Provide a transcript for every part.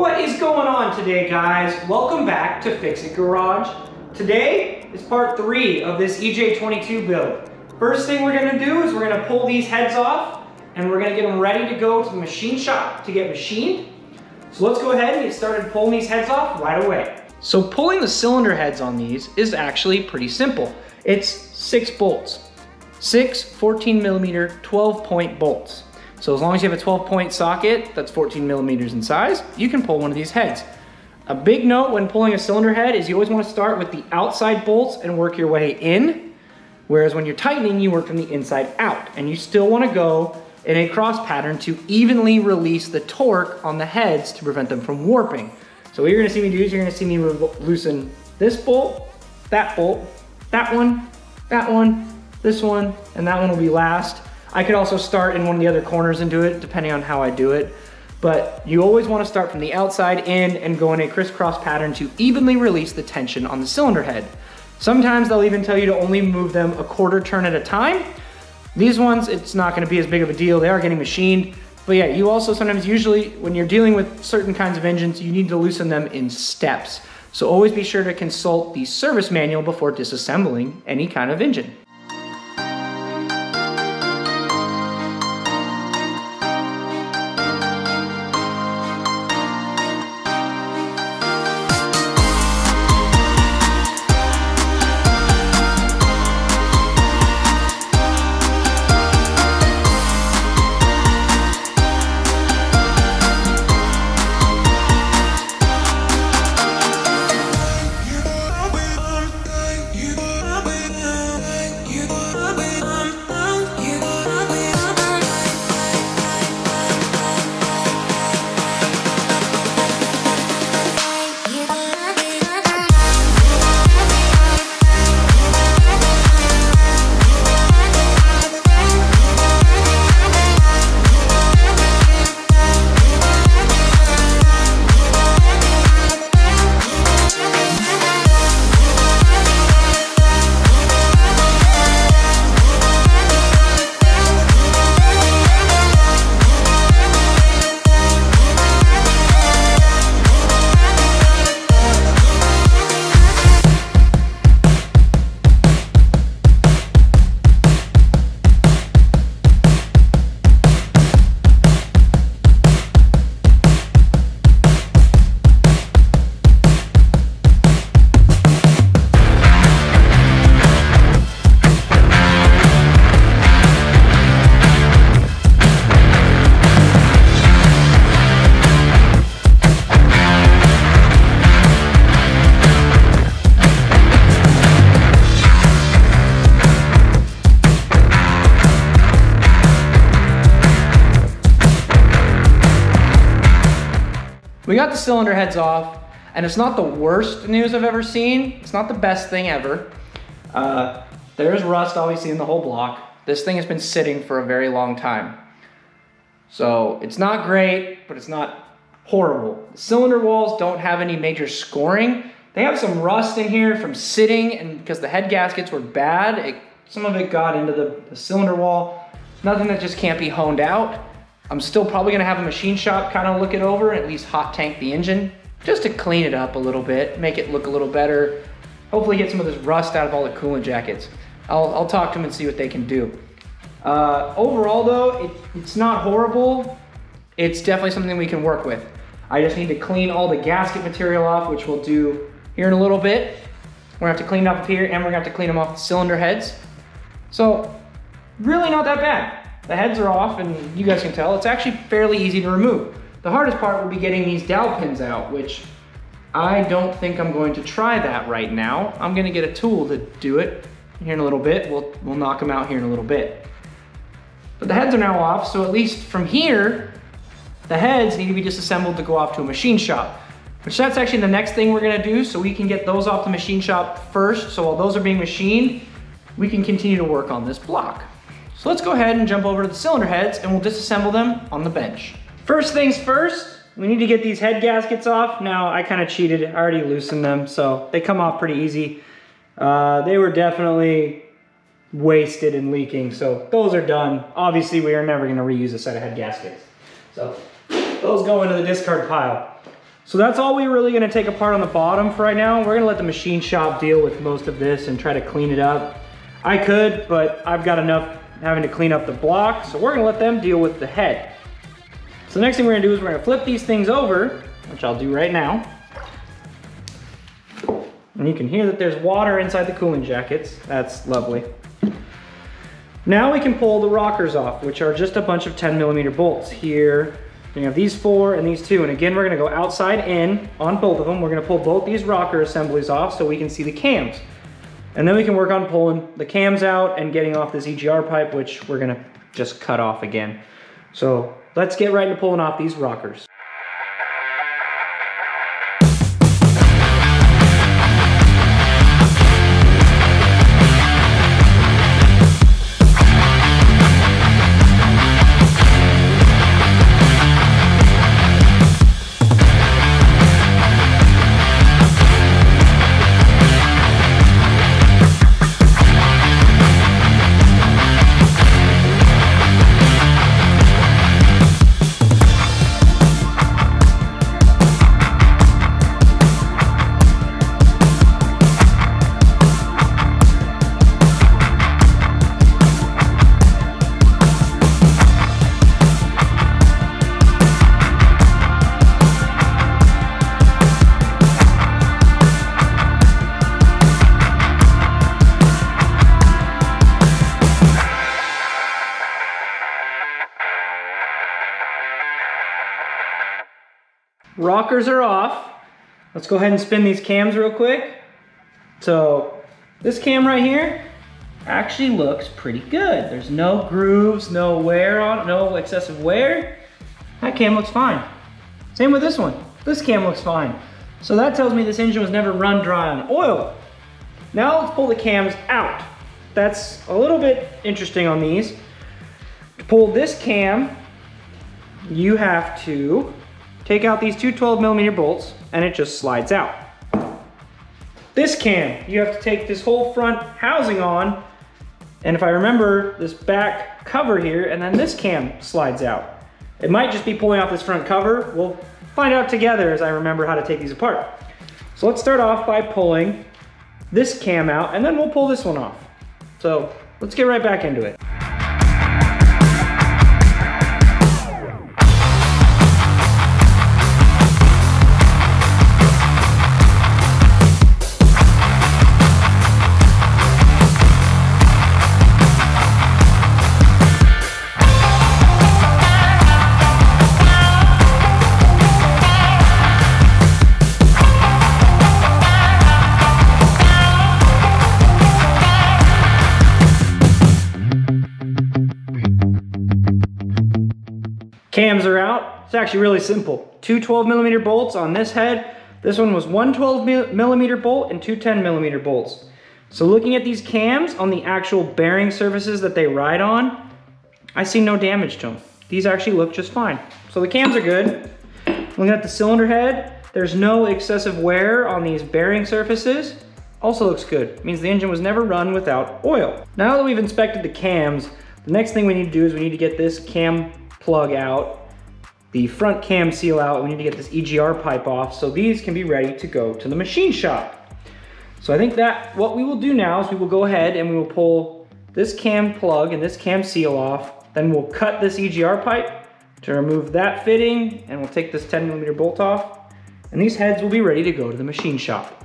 What is going on today, guys? Welcome back to Fix It Garage. Today is part three of this EJ22 build. First thing we're gonna do is we're gonna pull these heads off and we're gonna get them ready to go to the machine shop to get machined. So let's go ahead and get started pulling these heads off right away. So pulling the cylinder heads on these is actually pretty simple. It's six bolts. Six 14 millimeter 12 point bolts. So as long as you have a 12 point socket that's 14 millimeters in size, you can pull one of these heads. A big note when pulling a cylinder head is you always want to start with the outside bolts and work your way in. Whereas when you're tightening, you work from the inside out. And you still want to go in a cross pattern to evenly release the torque on the heads to prevent them from warping. So what you're gonna see me do is you're gonna see me loosen this bolt, that bolt, that one, that one, this one, and that one will be last. I could also start in one of the other corners and do it, depending on how I do it. But you always wanna start from the outside in and go in a crisscross pattern to evenly release the tension on the cylinder head. Sometimes they'll even tell you to only move them a quarter turn at a time. These ones, it's not gonna be as big of a deal. They are getting machined. But yeah, you also sometimes usually, when you're dealing with certain kinds of engines, you need to loosen them in steps. So always be sure to consult the service manual before disassembling any kind of engine. The cylinder heads off, and it's not the worst news I've ever seen. It's not the best thing ever. Uh, there's rust obviously in the whole block. This thing has been sitting for a very long time. So it's not great, but it's not horrible. The cylinder walls don't have any major scoring. They have some rust in here from sitting and because the head gaskets were bad, it, some of it got into the, the cylinder wall. Nothing that just can't be honed out. I'm still probably gonna have a machine shop kind of look it over, at least hot tank the engine, just to clean it up a little bit, make it look a little better. Hopefully get some of this rust out of all the coolant jackets. I'll, I'll talk to them and see what they can do. Uh, overall though, it, it's not horrible. It's definitely something we can work with. I just need to clean all the gasket material off, which we'll do here in a little bit. We're gonna have to clean it up here and we're gonna have to clean them off the cylinder heads. So really not that bad. The heads are off and you guys can tell it's actually fairly easy to remove. The hardest part will be getting these dowel pins out, which I don't think I'm going to try that right now. I'm gonna get a tool to do it here in a little bit. We'll, we'll knock them out here in a little bit. But the heads are now off, so at least from here, the heads need to be disassembled to go off to a machine shop. Which that's actually the next thing we're gonna do, so we can get those off the machine shop first. So while those are being machined, we can continue to work on this block. So let's go ahead and jump over to the cylinder heads and we'll disassemble them on the bench. First things first, we need to get these head gaskets off. Now I kind of cheated, I already loosened them, so they come off pretty easy. Uh, they were definitely wasted and leaking, so those are done. Obviously we are never gonna reuse a set of head gaskets. So those go into the discard pile. So that's all we're really gonna take apart on the bottom for right now. We're gonna let the machine shop deal with most of this and try to clean it up. I could, but I've got enough having to clean up the block, so we're gonna let them deal with the head. So the next thing we're gonna do is we're gonna flip these things over, which I'll do right now. And you can hear that there's water inside the cooling jackets. That's lovely. Now we can pull the rockers off, which are just a bunch of 10 millimeter bolts. Here, you have these four and these two. And again, we're gonna go outside in on both of them. We're gonna pull both these rocker assemblies off so we can see the cams. And then we can work on pulling the cams out and getting off this EGR pipe, which we're gonna just cut off again. So let's get right into pulling off these rockers. Rockers are off. Let's go ahead and spin these cams real quick. So this cam right here actually looks pretty good. There's no grooves, no wear on no excessive wear. That cam looks fine. Same with this one. This cam looks fine. So that tells me this engine was never run dry on oil. Now let's pull the cams out. That's a little bit interesting on these. To pull this cam, you have to Take out these two 12 millimeter bolts and it just slides out. This cam, you have to take this whole front housing on and if I remember this back cover here and then this cam slides out. It might just be pulling off this front cover. We'll find out together as I remember how to take these apart. So let's start off by pulling this cam out and then we'll pull this one off. So let's get right back into it. It's actually really simple. Two 12 millimeter bolts on this head. This one was one 12 millimeter bolt and two 10 millimeter bolts. So looking at these cams on the actual bearing surfaces that they ride on, I see no damage to them. These actually look just fine. So the cams are good. Looking at the cylinder head, there's no excessive wear on these bearing surfaces. Also looks good. Means the engine was never run without oil. Now that we've inspected the cams, the next thing we need to do is we need to get this cam plug out, the front cam seal out, we need to get this EGR pipe off so these can be ready to go to the machine shop. So I think that what we will do now is we will go ahead and we will pull this cam plug and this cam seal off, then we'll cut this EGR pipe to remove that fitting and we'll take this 10 millimeter bolt off and these heads will be ready to go to the machine shop.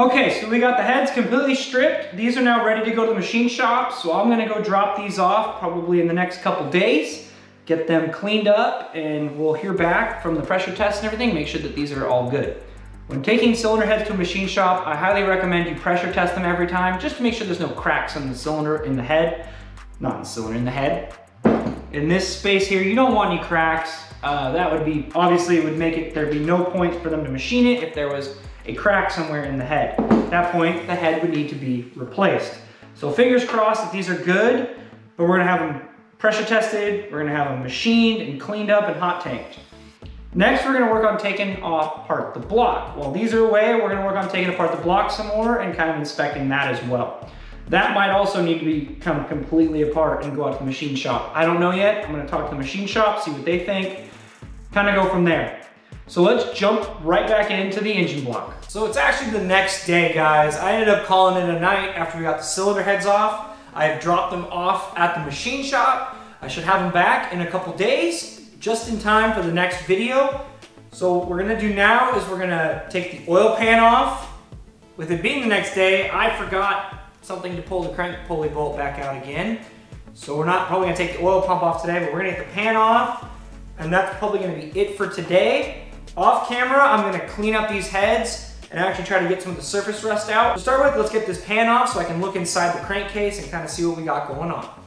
Okay, so we got the heads completely stripped. These are now ready to go to the machine shop. So I'm gonna go drop these off probably in the next couple days, get them cleaned up, and we'll hear back from the pressure test and everything, make sure that these are all good. When taking cylinder heads to a machine shop, I highly recommend you pressure test them every time just to make sure there's no cracks in the cylinder in the head. Not in the cylinder, in the head. In this space here, you don't want any cracks. Uh, that would be, obviously it would make it, there'd be no point for them to machine it if there was a crack somewhere in the head. At that point, the head would need to be replaced. So fingers crossed that these are good, but we're gonna have them pressure tested, we're gonna have them machined and cleaned up and hot tanked. Next, we're gonna work on taking off apart the block. While these are away, we're gonna work on taking apart the block some more and kind of inspecting that as well. That might also need to be come completely apart and go out to the machine shop. I don't know yet. I'm gonna talk to the machine shop, see what they think, kind of go from there. So let's jump right back into the engine block. So it's actually the next day, guys. I ended up calling it a night after we got the cylinder heads off. I have dropped them off at the machine shop. I should have them back in a couple days just in time for the next video. So what we're gonna do now is we're gonna take the oil pan off. With it being the next day, I forgot something to pull the crank pulley bolt back out again. So we're not probably gonna take the oil pump off today, but we're gonna get the pan off, and that's probably gonna be it for today. Off camera, I'm gonna clean up these heads and actually try to get some of the surface rust out. To start with, let's get this pan off so I can look inside the crankcase and kind of see what we got going on.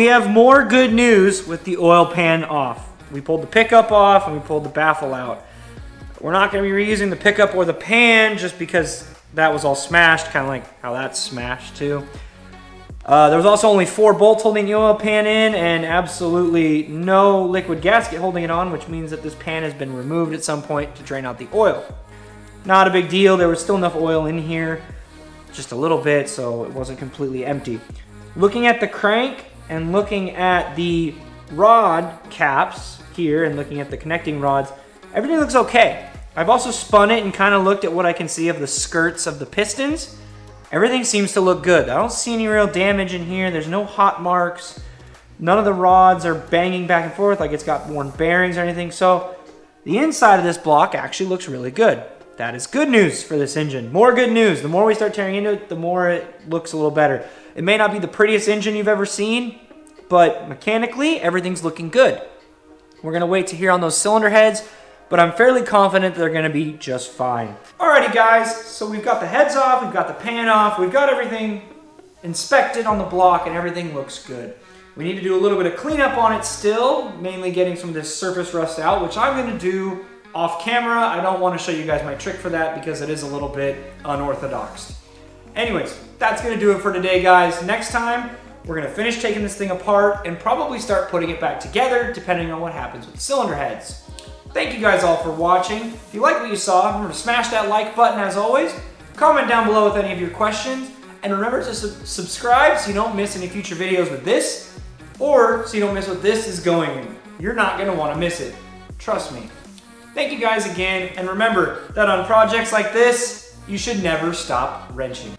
We have more good news with the oil pan off. We pulled the pickup off and we pulled the baffle out. We're not gonna be reusing the pickup or the pan just because that was all smashed, kind of like how that's smashed too. Uh, there was also only four bolts holding the oil pan in and absolutely no liquid gasket holding it on, which means that this pan has been removed at some point to drain out the oil. Not a big deal, there was still enough oil in here, just a little bit, so it wasn't completely empty. Looking at the crank, and looking at the rod caps here and looking at the connecting rods, everything looks okay. I've also spun it and kind of looked at what I can see of the skirts of the pistons. Everything seems to look good. I don't see any real damage in here. There's no hot marks. None of the rods are banging back and forth like it's got worn bearings or anything. So the inside of this block actually looks really good. That is good news for this engine. More good news. The more we start tearing into it, the more it looks a little better. It may not be the prettiest engine you've ever seen, but mechanically, everything's looking good. We're gonna wait to hear on those cylinder heads, but I'm fairly confident they're gonna be just fine. Alrighty guys, so we've got the heads off, we've got the pan off, we've got everything inspected on the block and everything looks good. We need to do a little bit of cleanup on it still, mainly getting some of this surface rust out, which I'm gonna do off camera. I don't wanna show you guys my trick for that because it is a little bit unorthodox. Anyways, that's gonna do it for today, guys. Next time, we're gonna finish taking this thing apart and probably start putting it back together depending on what happens with the cylinder heads. Thank you guys all for watching. If you like what you saw, remember to smash that like button as always. Comment down below with any of your questions. And remember to su subscribe so you don't miss any future videos with this or so you don't miss what this is going in. You're not gonna wanna miss it. Trust me. Thank you guys again, and remember that on projects like this, you should never stop wrenching.